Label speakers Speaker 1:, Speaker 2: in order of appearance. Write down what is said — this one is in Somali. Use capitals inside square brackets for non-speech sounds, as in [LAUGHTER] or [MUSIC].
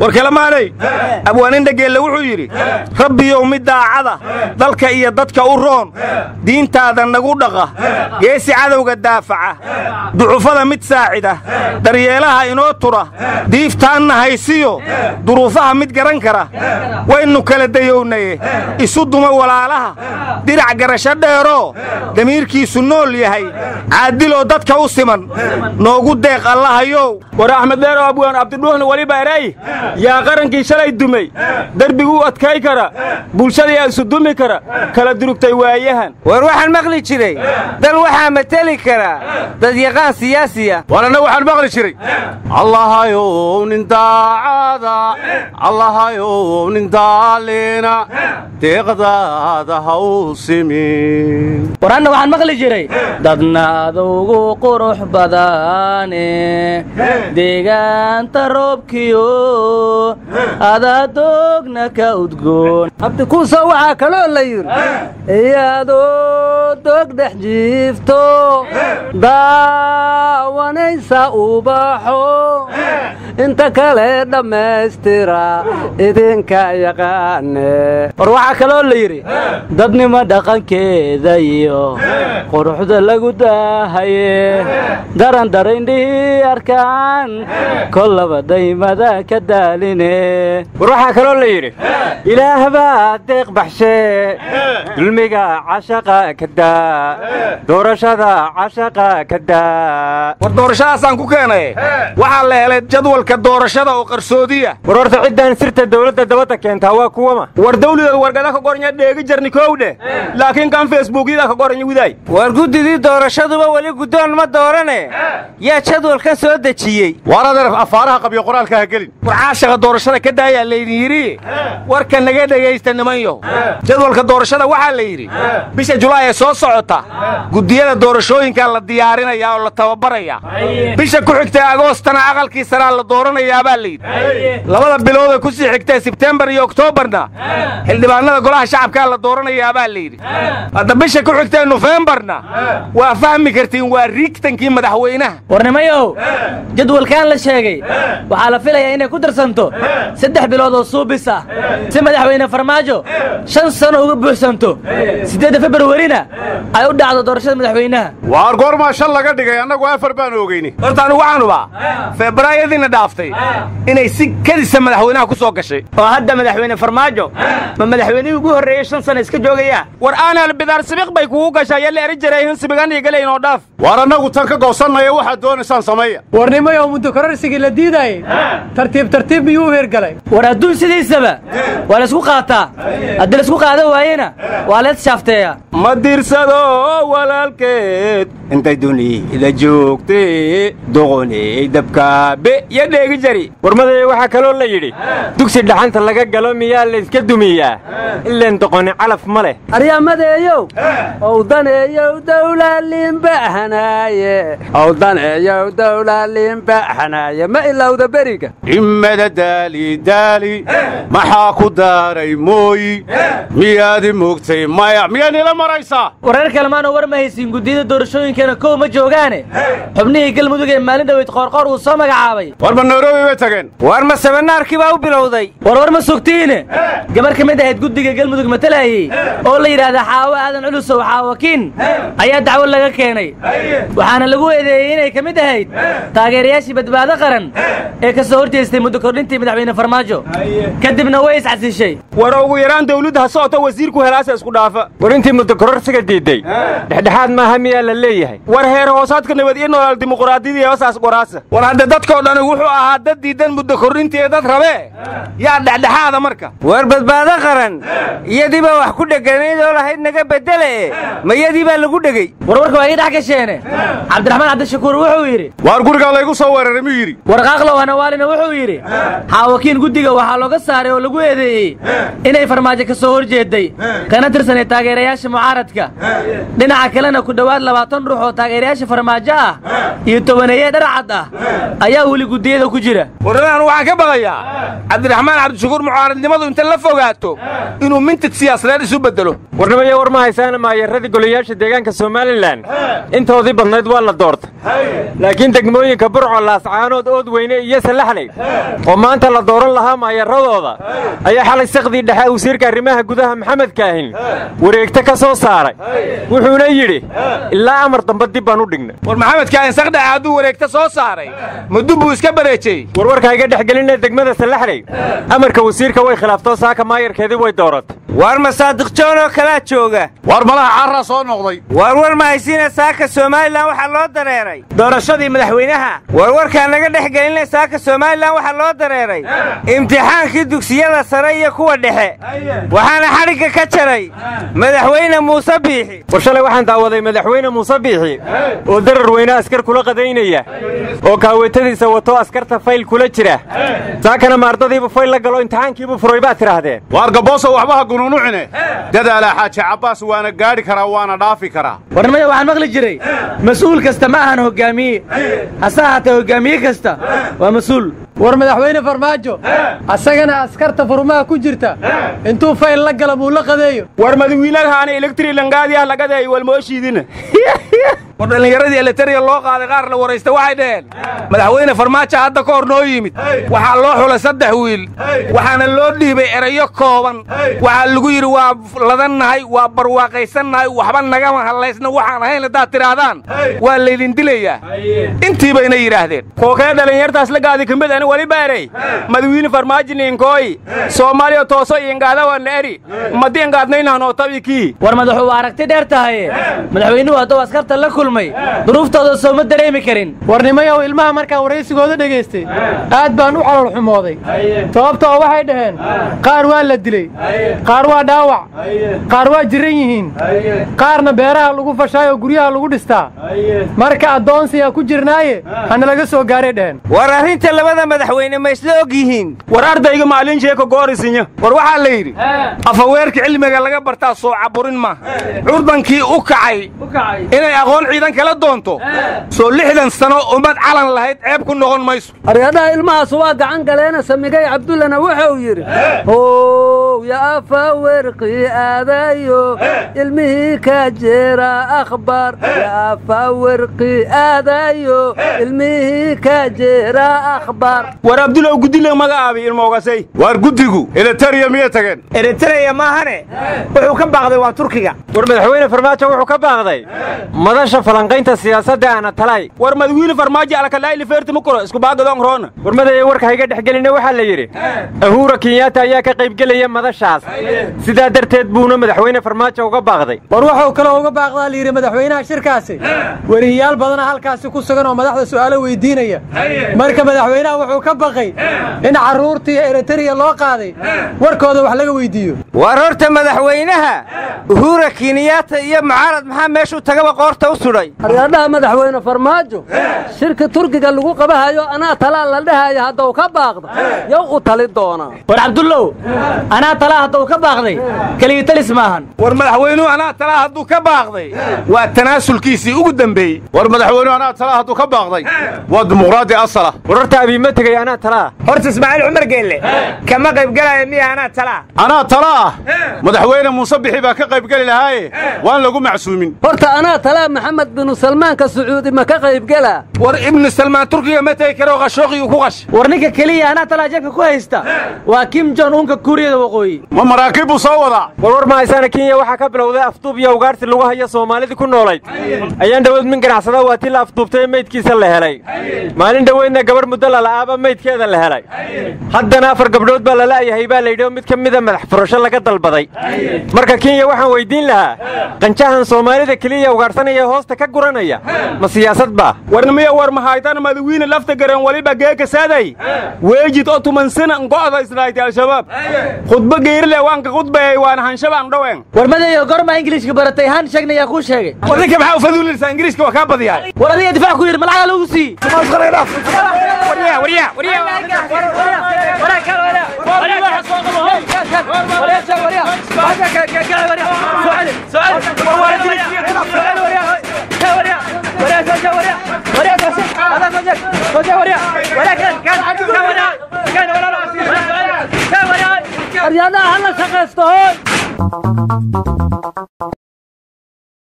Speaker 1: war kalamaanay abwaanindhageelle wuxuu yidhi rabbiyow mid daacada dalka iyo dadka u roon diintaada nagu dhaqa geesi cadowga daafaca ducufada mid saacida daryeelaha inoo tura diiftaanna haysiyo duruufaha mid garan kara waynu kala dayownaye isu duma walaalaha dirac garasho dheeroo damiirkiisu nool yahay caadiloo dadka u siman noogu deeq allahayow
Speaker 2: war axmed dheero abwaan abdidhuuxna weliba eray? Yaa qarankii shalay dumay? Derbiguu adkay kara? Bulshadayaa isu dumi kara? Kala durugtay waayahan.
Speaker 3: War waxaan maqli jiray. Dal waxaa mateli karaa dadyaqaan siyaasiya.
Speaker 4: War anna waxaan maqli jiray. Allahayow nin daacada. Allahayow nin daaliina deeqdaada ha u simin.
Speaker 5: War anna waxaan maqli jiray. Dadna adowgu qurux badane. Deegaanta roobkiyo adadoogna ka udgoon.
Speaker 6: Abdikuusa waxaa kaloo la yidhi iyadoo dog dhex jiifto daawanaysa ubaxo inta kale dhammaystira idinka yaqaane.
Speaker 5: War waxaa kaloo la yidhi dadnimo dhaqankeeda iyo quruxda lagu daahaye. Daran darayndhihii arkaan kollaba daymada ka daaline.
Speaker 3: War waxaa kaloo la yidhi ilaah baa deeq baxshee dulmiga cashaqa ka daa. Doorashada cashaqa ka daa.
Speaker 1: War doorashadaasaan ku keenay waxaa la helay jadwalka doorashada oo qarsoodiya.
Speaker 3: War horta ciddaan sirta dawladda dabadda keentaa waa kuwama.
Speaker 2: War dawlidood wargada ka qoranya dheegi jarni kowdhe laakiin kan facebookyada ka qoranya widaay
Speaker 3: war guddidii doorashaduba weli guddoon ma doorane. Yaa jadwalka soo dejiyey.
Speaker 4: Waar adeer afaaraha qabyo qoraalka ha gelin.
Speaker 1: War caashaqa doorashada ka daayaa laydin yidhi warka naga dhegaysta nimanyo jadwalka doorashada waxaa la yidhi bisha julaay ee soo socota. Guddiyada doorashooyinkaa la diyaarinayaa oo la tababarayaa bisha ku xigtay agoostana aqalkii saraa la dooranayaabaa la yidhi. Labada biloodee ku sii xigtee sebtembar iyo oktoobarna xildhibaanada golaha shacabkaa la dooranayaabaa la yidhi. Hadda bisha ku xigtee nofembarna waa fahmi kartiin waa riigtankii madaxweynaha.
Speaker 5: Warnimayow jadwalkan la sheegay. Waxaa la filayaa inay ku darsanto saddex bilood oo suubis ah si madaxweyne farmaajo shan sano uga buuxsanto. Siddeedda februarina ay u dhacdo doorashada madaxweynaha.
Speaker 4: Waar goormaa shan laga dhigay annagu afar baan ogeyni
Speaker 1: horta anu waxaan ubaa febraayadiina dhaaftay inay si kadisa madaxweynaha ku soo gashay.
Speaker 2: Oo hadda madaxweyne farmaajo ma madaxweynihii ugu horreeyey shan sana iska joogaya war aanal bidaar sibiq bay kugu gashaa yalla eri jarayhin sibigan iyo gelayn oo dhaaf.
Speaker 4: Waar annagu tan ka goosannaya waxaad doonaysaan sameeya
Speaker 6: warnimayow muddokororsigii la diidaayey tartiib tartiib miyuu u hirgalay
Speaker 5: war adduun sidiisaba waa laysku qaataa. Haddii laysku qaadan waayena waa leed shaafteeya
Speaker 2: ma dirsado walaalkeed. Intay dunida joogtay doqoney dabkaabe dheegi jari.
Speaker 3: Warmadaya waxaa kaloo la yidhi dugsi dhaxanta laga galo miyaa layska dumiyaa? Ileen doqoni calaf ma leh.
Speaker 6: Aryamadeeyow owdaneeyow dawlaalinbaxanaaye owdaneeyow dawlaalinbaxanaaye ma ilowda beriga.
Speaker 4: Imada daali daali. Maxaa ku daaray mooyi miyaadi moogtay maya. Miyaa nila maraysaa
Speaker 5: wareer kalemaanoo war ma haysiin guddiyada doorashooyinkana kow ma joogaane? Xubnihii galmudug ee maalin dhoweyd qoorqoor uu soo magacaabay.
Speaker 4: Warba nairobi bay tageen
Speaker 3: war ma seminaarkii baa u bilowday?
Speaker 5: War war ma sugtiine? Gabar ka mid ahayd guddiga galmudug matalayey oo la yidhaahda xaawo aadan culusow xaawakiin ayaa dacwo laga keenay. Waxaana lagu eedeeyey inay ka mid ahayd taageerayaashii badbaado qaran ee ka soo horjeestay muddo kordhintii madaxweyne farmaajo. Kadibna way iscasishay
Speaker 2: war ugu yaraan dawladda ha socota wasiirku helaasa isku dhaafa.
Speaker 3: War intii muddo kororsiga diidday dhexdhexaad maaha miyaa la leeyahay?
Speaker 2: War heer hoosaadka nabad iyo nolol dimuqraadiyadii hoosaas qoraasa
Speaker 1: war hadda dadkoo dhani wuxuu ahaa dad diidan muddo korrintii ee dad rabee yaa dhexdhexaada marka.
Speaker 3: War badbaado qaran. Iyadii baa wax ku dheganayd oo lahayd naga bedele. Ma iyadii baa lagu dhegey
Speaker 5: warwarka waa ii dhex gasheene. Cabdiraxmaan cabdishakuur wuxuu yidhi
Speaker 4: waar gurigaa laygu soo weeraray muu yidhi?
Speaker 5: Warqaaqlow hanawaalina wuxuu yidhi xaawakiin guddiga waxaa looga saaray oo lagu eedeeyey inay farmaajo ka soo horjeeday. Kana tirsanay taageerayaasha mucaaradka. Dhinaca kalena ku dhowaad labaatan ruux oo taageerayaasha farmaajo ah iyo tobaneeye dharcad ah ayaa weli guddiyada xisbiyada ku jira.
Speaker 1: Warradaan waxaan ka baqayaa cabdiraxmaan cabdishakuur mucaaradnimadu inta la fogaato inuu mintid siyaasadeed isu beddelo.
Speaker 3: Warnimaya war ma haysaana maayaradii golayaasha deegaanka somalilan intoodii badnayd waa la doortay laakiin degmooyinka burco laascaanood ood weyne iyo salaxley oo maanta la dooran lahaa maayaradooda ayaa xalay sakdii dhexe wasiirka arrimaha gudaha maxamed kaahin. Wareegto ka soo saaray. Wuxuuna yidhi ilaa amar dambe dib baan u dhignay.
Speaker 1: War maxamed kaahin sakdhexe hadduu wareegta soo saaray. Mudub buu iska bareejey
Speaker 3: warwarka iga dhex gelinee degmada salaxley amarka wasiirka way khilaaftoo saaka maayarkeedii way dooratay
Speaker 7: waar masaadiq joon oo kalaa jooga.
Speaker 4: War malaha carraa soo noqday.
Speaker 7: Waar war ma haysiina saaka somalilan waxaa loo dareeray
Speaker 5: doorashadii madaxweynaha.
Speaker 7: War warkaan naga dhex gelinay saaka somalilan waxaa loo dareeray. Imtixaankii dugsiyada sare iyo kuwa dhexe. Waxaana xadhigga ka jaray madaxweyne muuse biixi.
Speaker 3: War shalay waxaan daawaday madaxweyne muuse biixi oo darar weyne askar kula qadaynaya oo kaawetadiisa wato askarta fayl kula jira. Saakana maardadiibu fayl la galo imtixaankiibu furay baad tidhaahdeen.
Speaker 4: Waar gabooso waxba ha gununucine dadaalaa xaaji cabbaas waana gaadhi karaa waana dhaafi karaa.
Speaker 5: Warnimada waxaan maqli jiray mas'uul kasta ma ahan hoggaamiye hase ahaatee hoggaamiye kasta. Waa mas'uul.
Speaker 6: War madaxweyne farmaajo asagana askarta furmaha ku jirta. Intuu fayl la gala muu la qadeeyo.
Speaker 2: War madawiinagahaana elektri langaadiah lagadeey walmooshiidina [LAUGHS]
Speaker 1: war dhallinyaradii elitariya loo qaaday qaar la waraysta waxay dhaheen madaxweyne farmaajo hadda ka hor noo yimid. Waxaa loo xulay saddex wiil. Waxaana loo dhiibay erayo kooban. Waxaa lagu yidhi waa ladannahay waa barwaaqaysannahay waxba nagama hallaysna waxaan ahayn haddaad tidhaahdaan waa laydin dilayaa. Intii bayna yidhaahdeen.
Speaker 2: Kookee dhalinyartaas la gaadi ka mid ani wali baarey madawiine farmaajiniinkooyi soomaaliya tooso iingaadawana eri madi ingaadnaynahno tabikii
Speaker 5: war madaxuu aragti dheer tahaye madaxweynuhu hadduu askarta la kulmay. Duruuftooda sooma dareemi karin.
Speaker 6: Warnimayow ilmaha markaan waraysigooda dhegaystay aad baan u calol xumooday. Sababta oo waxay dhaheen qaar waa la dilay qaar waa dhaawac qaar waa jiran yihiin. Qaarna beeraha lagu fashaayoo guryaha lagu dhistaa. Marka addoonsiyaa ku jirnaaye hana laga soo gaaray dhaheen.
Speaker 7: War arrinta labada madaxweyne ma isla og yihiin?
Speaker 2: War ardayga maalin sheeko goorisinya
Speaker 1: war waxaa la yidhi afaweerka cilmiga laga bartaa soo caburin ma curdankii u kacay. Inay aqoon ciidan kala doonto. Soo lixdan sano ummad calan lahayd ceeb ku noqon mayso.
Speaker 6: Aryadhaha ilmahaas waa gacan galeena samigay cabdullana wuxuu yidhi ya afawerqii aadayo ilmihii ka jeera akhbar. Ya afawerqii aadayo ilmihii ka jeera akhbar.
Speaker 2: War abdulow gudile magacaabi ilmoogasay
Speaker 4: waar guddigu elitariya miyay tageen.
Speaker 7: Eritreya maahane wuxuu ka baaqday waa turkiga.
Speaker 3: War madaxweyne farmaajo wuxuu ka baaqday. Madasha falanqaynta siyaasadda aana talay.
Speaker 2: War madawiine farmaajo alakalaayli feertima kuro iskubaagadoon roona
Speaker 3: war madaya warka hayga dhex geline waxaa la yidhi ahuura kenyaata ayaa ka qaybgelaya madashaas sidaa darteed buuna madaxweyne farmaajo uga baaqday.
Speaker 6: War wuxuu kaloo uga baaqdaa la yidhi madaxweynaha shirkaasi. Weriyayaal badana halkaasi ku sugan oo madaxda su'aalo weydiinaya. Marka madaxweynaha wuxuu ka baqay in carruurtii eritariya loo qaaday. Warkooda wax laga weydiiyo.
Speaker 7: War horta madaxweynaha uhura kenyaata iyo mucaarad maxaa meeshuu tagaba qoorta u sudhay
Speaker 6: aryadhaha madaxweyne farmaajo shirka turkiga lagu qabahayo anaa talaa la dhahaya haddau ka baaqda yow u tali doonaa.
Speaker 5: War cabdullow anaa talaa hadduu ka baaqday. Keligii talis maahan.
Speaker 1: War madaxweynuhu anaa talaa hadduu ka baaqday. Waa tanaasulkiisii ugu dembeeyey
Speaker 4: war madaxweynuhu anaa talaa hadduu ka baaqday. Waa dimuqraadi asala.
Speaker 3: War horta abiima tegay anaa talaa
Speaker 7: horta ismaaciil cumar geelle kama qaybgalaya miya anaa talaa
Speaker 4: anaa tala ah. Madaxweyne muuse bixi baa ka qaybgeli lahaaye. Waan lagu macsuumin.
Speaker 6: Horta anaa talaa maxamed binu salmaanka sacuudi ma ka qaybgelaa
Speaker 1: war ibnu salmaan turkiga ma tegi karo qashooqigii ku qash
Speaker 5: war ninka keliya anaa talaa jabka ku haysta. Waa kim jon unka kuuriyada waqooyi
Speaker 4: ma maraakiib buu soo wadaa
Speaker 3: war war ma haysaana kenya waxaa ka bilowday afduub iyo ugaarsi lagu hayo soomaalidii ku noolayd. Ayaan dhoweyd min ganacsada waa tii la afduubtay ee meydkiisa la helay. Maalin dhoweydna gabarh muddo lala'aaba meydkeeda la helay. Haddana afar gabdhood baa lala'yahay baa layidhi oo mid ka mida madax furasho laga dalbaday. Marka kenya waxaan weyddiin lahaa qanjahan soomaalida keliya ugaarsanaya ee hoosta ka guranaya ma siyaasad baa?
Speaker 2: Warnimiya war mahaytan madawiine lafta garan waliba geekasaday weejid oo tumansina go'da isnaaytay al-shabaab khudbo geyrile waanka khudbayay waana hanshabaan dhowen
Speaker 5: war madayo gormaa ingiliishka baratay han sheegna yaa kuu sheegay
Speaker 1: war ninka maxaa u faduulinaysaa ingiriiska waa kaa badiyaay
Speaker 5: war adiga difaac ku yidhi malaxda lagu sii
Speaker 7: waryaa
Speaker 6: yana hala sakasın.